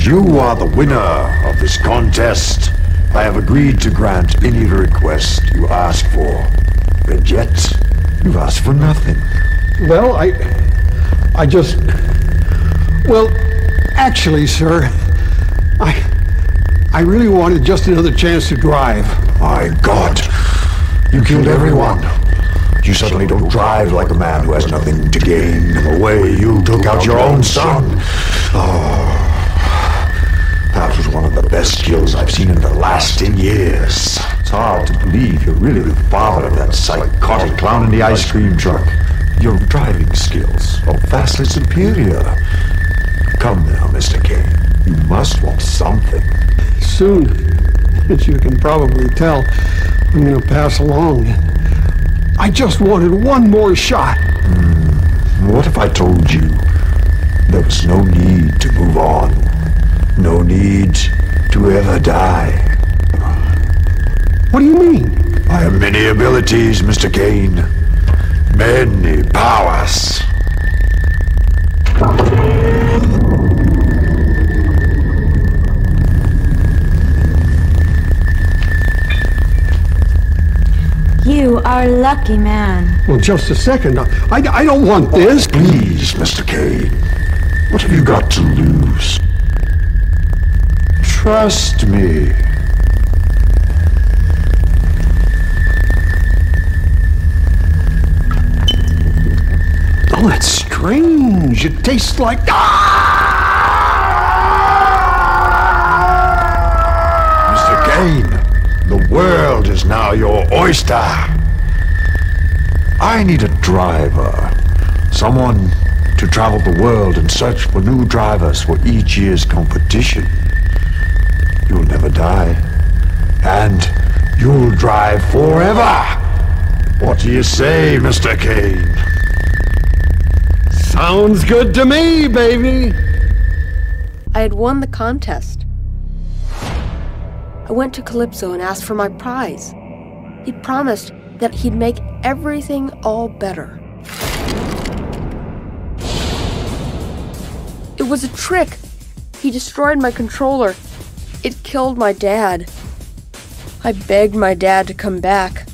As you are the winner of this contest, I have agreed to grant any request you ask for. And yet, you've asked for nothing. Well, I. I just. Well, actually, sir, I. I really wanted just another chance to drive. My God, you killed everyone. You suddenly don't drive like a man who has nothing to gain. The way you took out your own son. Oh, that was one of the best skills I've seen in the last ten years. It's hard to believe you're really the father of that psychotic clown in the ice cream truck. Your driving skills are vastly superior. Come now, Mr. Kane. You must want something. Soon, as you can probably tell, I'm going to pass along. I just wanted one more shot. Hmm. What if I told you there was no need to move on? No need to ever die? What do you mean? I have many abilities, Mr. Kane. Many powers. You are a lucky man. Well, just a second. I, I don't want this. Please, Mr. Kane. What have you got to lose? Trust me. Oh, that's strange. It tastes like. Ah! Mr. Kane, the world is now your oyster. I need a driver. Someone to travel the world and search for new drivers for each year's competition. You'll never die. And you'll drive forever. What do you say, Mr. Kane? Sounds good to me, baby. I had won the contest. I went to Calypso and asked for my prize. He promised that he'd make everything all better. It was a trick. He destroyed my controller. It killed my dad. I begged my dad to come back.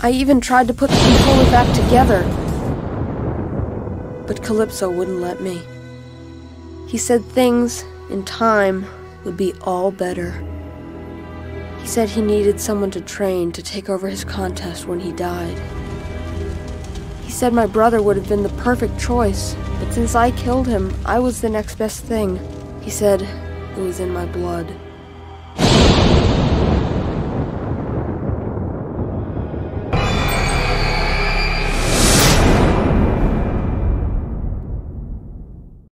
I even tried to put the controller back together. But Calypso wouldn't let me. He said things, in time, would be all better. He said he needed someone to train to take over his contest when he died. He said my brother would have been the perfect choice, but since I killed him, I was the next best thing. He said it was in my blood.